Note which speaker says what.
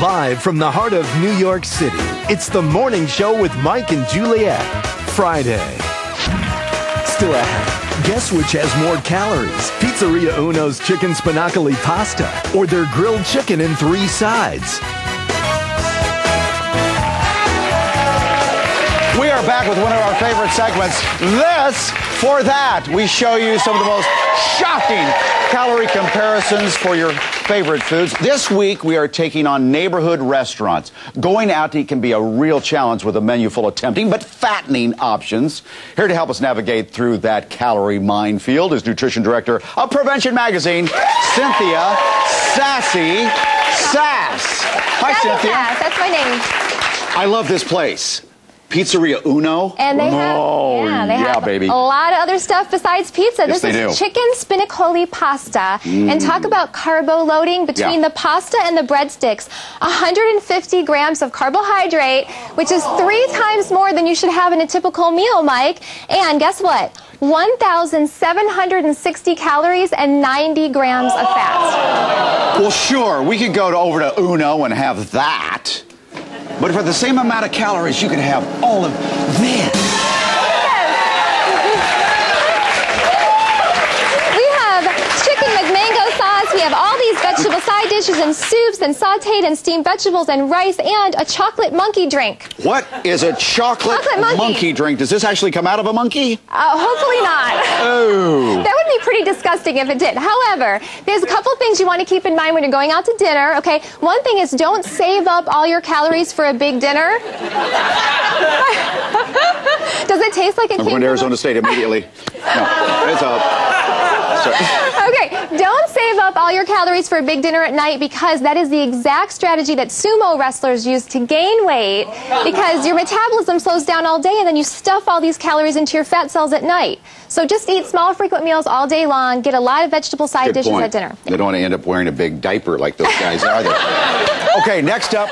Speaker 1: Live from the heart of New York City, it's the morning show with Mike and Juliet. Friday. Still ahead. Guess which has more calories? Pizzeria Uno's chicken spinoccoli pasta or their grilled chicken in three sides?
Speaker 2: We are back with one of our favorite segments. This for that. We show you some of the most shocking calorie comparisons for your favorite foods. This week, we are taking on neighborhood restaurants. Going out to eat can be a real challenge with a menu full of tempting but fattening options. Here to help us navigate through that calorie minefield is nutrition director of Prevention Magazine, Cynthia Sassy Sass. Hi,
Speaker 3: Sassy
Speaker 2: Cynthia.
Speaker 3: Sass, that's my name.
Speaker 2: I love this place. Pizzeria Uno.
Speaker 3: And they have,
Speaker 2: oh,
Speaker 3: yeah, they
Speaker 2: yeah,
Speaker 3: have
Speaker 2: baby.
Speaker 3: a lot of other stuff besides pizza.
Speaker 2: Yes,
Speaker 3: this
Speaker 2: they
Speaker 3: is
Speaker 2: do. Mm.
Speaker 3: chicken spinoccoli pasta. And talk about carbo loading between
Speaker 2: Yeah.
Speaker 3: the pasta and the breadsticks. 150 grams of carbohydrate, which is three times more than you should have in a typical meal, Mike. And guess what? 1,760 calories and 90 grams of fat.
Speaker 2: Well, sure, we could go over to Uno and have that. But for the same amount of calories, you could have all of this.
Speaker 3: We have chicken McMango sauce. We have all these vegetable side dishes and soups and sauteed and steamed vegetables and rice and a chocolate monkey drink.
Speaker 2: What is a chocolate,
Speaker 3: Chocolate monkey.
Speaker 2: drink? Does this actually come out of a monkey?
Speaker 3: Uh, hopefully not.
Speaker 2: Oh.
Speaker 3: That would be pretty disgusting if it did. However, there's a couple things you want to keep in mind when you're going out to dinner. Okay, one thing is don't save up all your calories for a big dinner. Does it taste like it
Speaker 2: I'm going to Arizona State immediately. No, it's a. Sorry.
Speaker 3: Okay, up all your calories for a big dinner at night because that is the exact strategy that sumo wrestlers use to gain weight because your metabolism slows down all day and then you stuff all these calories into your fat cells at night. So just eat small, frequent meals all day long, get a lot of vegetable side
Speaker 2: Good
Speaker 3: dishes
Speaker 2: point.
Speaker 3: at dinner.
Speaker 2: They don't want to end up wearing a big diaper like those guys are. They? okay, next up,